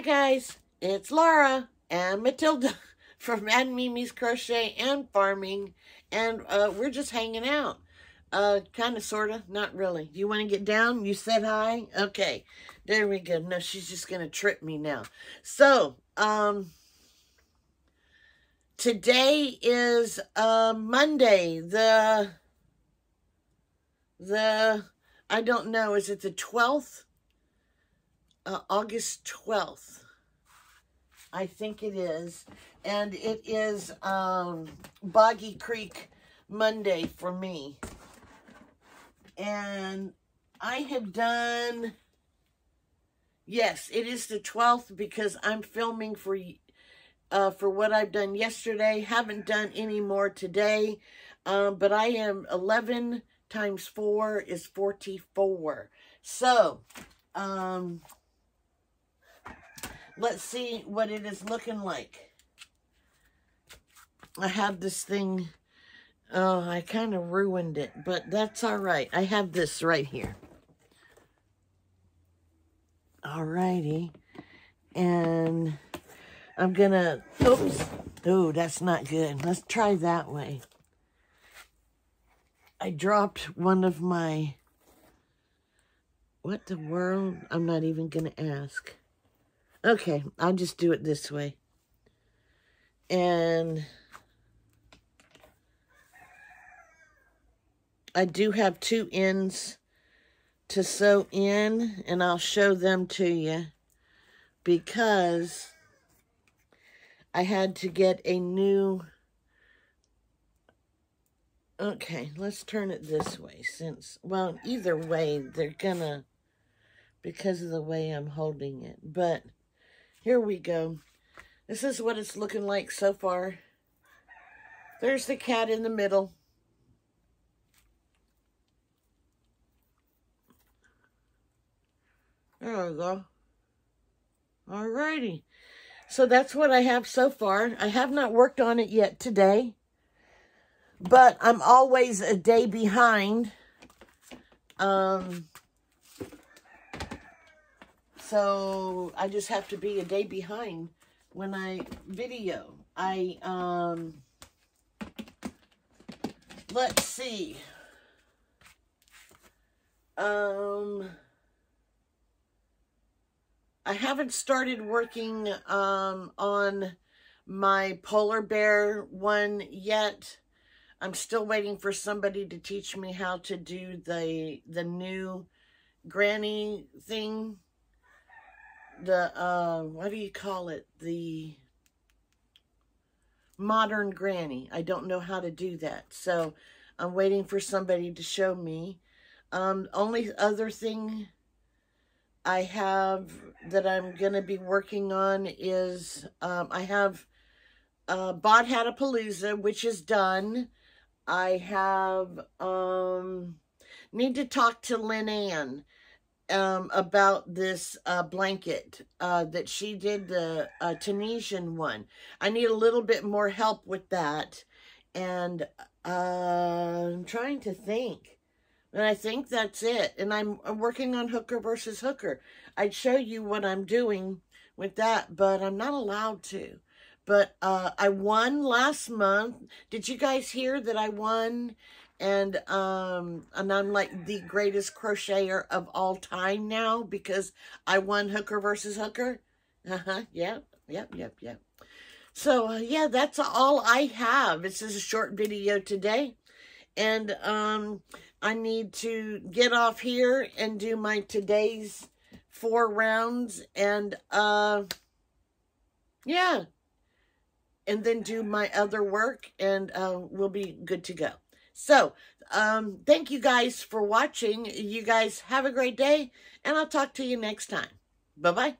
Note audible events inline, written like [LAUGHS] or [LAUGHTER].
Hi guys, it's Laura and Matilda [LAUGHS] from Mad Mimi's Crochet and Farming, and uh, we're just hanging out. Uh, kind of, sort of, not really. You want to get down? You said hi? Okay, there we go. No, she's just going to trip me now. So, um, today is uh, Monday, the, the, I don't know, is it the 12th? Uh, August 12th. I think it is. And it is um, Boggy Creek Monday for me. And I have done, yes, it is the 12th because I'm filming for uh, for what I've done yesterday. Haven't done any more today. Um, but I am 11 times 4 is 44. So, um, let's see what it is looking like. I have this thing, oh, I kind of ruined it, but that's all right. I have this right here. All righty. And I'm going to, oops. Oh, that's not good. Let's try that way. I dropped one of my, what the world? I'm not even going to ask. Okay, I'll just do it this way. And I do have two ends to sew in, and I'll show them to you because I had to get a new... Okay, let's turn it this way since, well, either way, they're gonna, because of the way I'm holding it, but here we go. This is what it's looking like so far. There's the cat in the middle. There we go. Alrighty. So that's what I have so far. I have not worked on it yet today. But I'm always a day behind. Um, so I just have to be a day behind when I video. I, um, let's see. Um, I haven't started working, um, on my polar bear one yet. I'm still waiting for somebody to teach me how to do the, the new granny thing the, uh, what do you call it? The modern granny. I don't know how to do that. So I'm waiting for somebody to show me. Um, only other thing I have that I'm going to be working on is um, I have uh, Bot Palooza, which is done. I have, um, need to talk to Lynn Ann um, about this uh, blanket uh, that she did the uh, Tunisian one. I need a little bit more help with that. And uh, I'm trying to think. And I think that's it. And I'm, I'm working on Hooker versus Hooker. I'd show you what I'm doing with that, but I'm not allowed to. But uh, I won last month. Did you guys hear that I won and um and I'm like the greatest crocheter of all time now because I won Hooker versus Hooker. Uh-huh. Yep. Yep. Yep. Yep. So uh, yeah, that's all I have. This is a short video today. And um I need to get off here and do my today's four rounds and uh yeah. And then do my other work and uh we'll be good to go. So, um, thank you guys for watching. You guys have a great day, and I'll talk to you next time. Bye-bye.